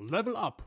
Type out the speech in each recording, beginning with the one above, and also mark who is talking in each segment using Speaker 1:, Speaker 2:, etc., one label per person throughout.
Speaker 1: Level up.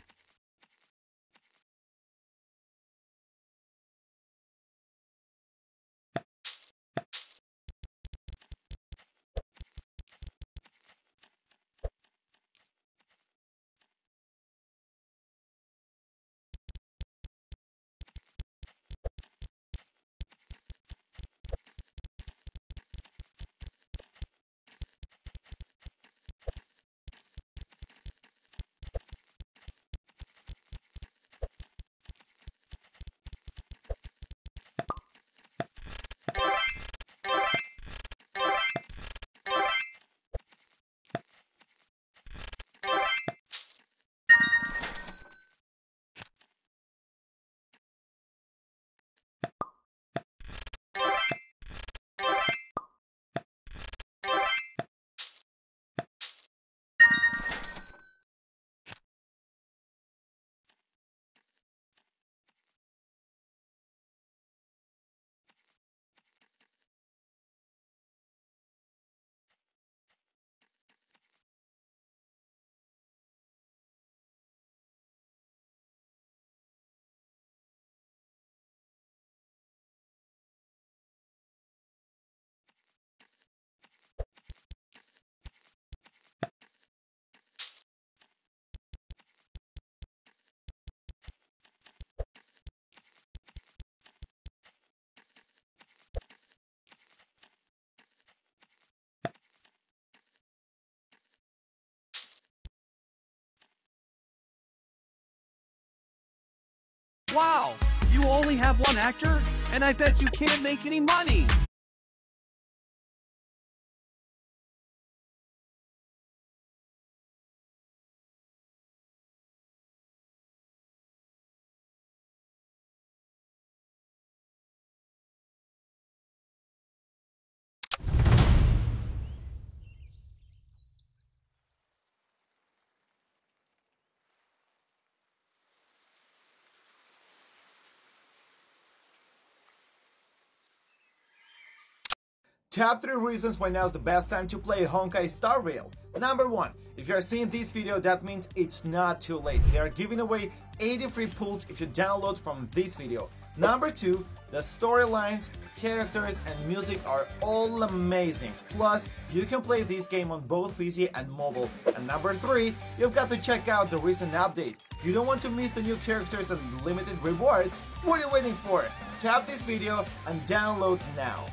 Speaker 2: Wow, you only have one actor? And I bet you can't make any money!
Speaker 3: Top 3 reasons why now is the best time to play Honkai Star Rail. Number 1. If you are seeing this video, that means it's not too late. They are giving away 80 free pulls if you download from this video. Number 2. The storylines, characters and music are all amazing. Plus, you can play this game on both PC and mobile. And number 3. You've got to check out the recent update. You don't want to miss the new characters and limited rewards? What are you waiting for? Tap this video and download now.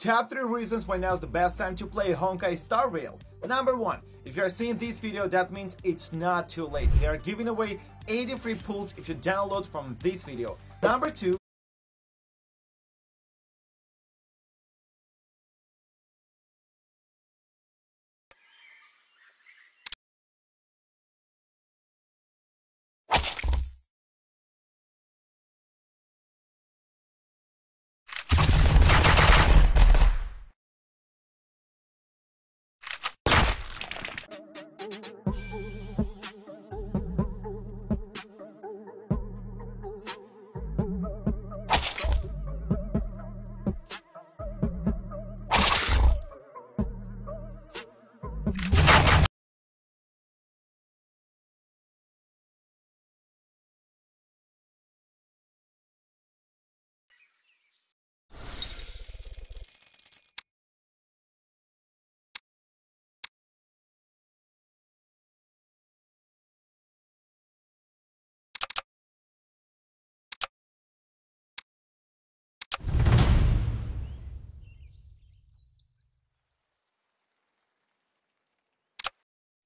Speaker 3: Top 3 reasons why now is the best time to play Honkai Star Rail. Number 1. If you are seeing this video, that means it's not too late. They are giving away 80 free pulls if you download from this video. Number 2.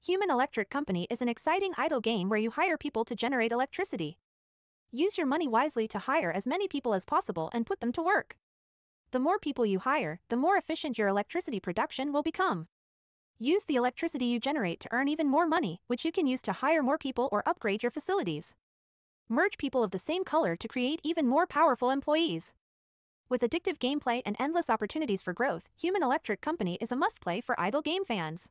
Speaker 1: Human Electric Company is an exciting idle game where you hire people to generate electricity. Use your money wisely to hire as many people as possible and put them to work. The more people you hire, the more efficient your electricity production will become. Use the electricity you generate to earn even more money, which you can use to hire more people or upgrade your facilities. Merge people of the same color to create even more powerful employees. With addictive gameplay and endless opportunities for growth, Human Electric Company is a must play for idle game fans.